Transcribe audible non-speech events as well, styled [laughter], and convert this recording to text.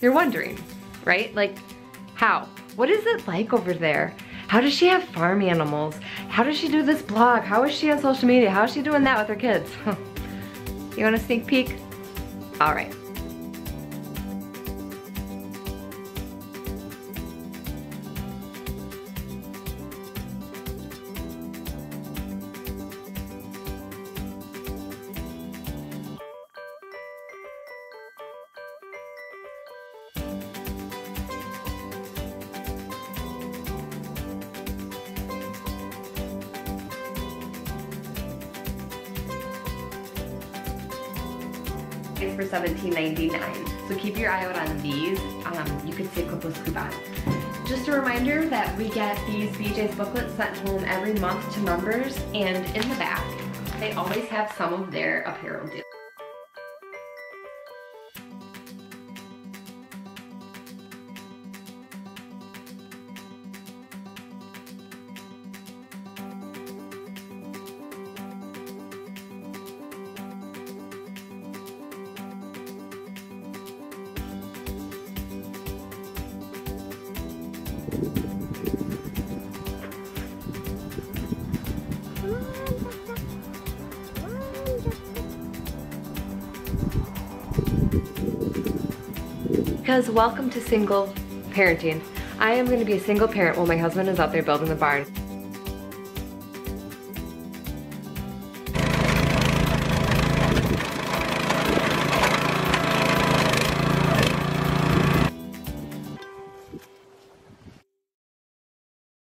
You're wondering, right? Like, how? What is it like over there? How does she have farm animals? How does she do this blog? How is she on social media? How is she doing that with her kids? [laughs] you want a sneak peek? All right. Is for $17.99. So keep your eye out on these. Um, you can save Coco's coupon. Just a reminder that we get these BJ's booklets sent home every month to members and in the back, they always have some of their apparel deals. Because welcome to single parenting. I am going to be a single parent while my husband is out there building the barn.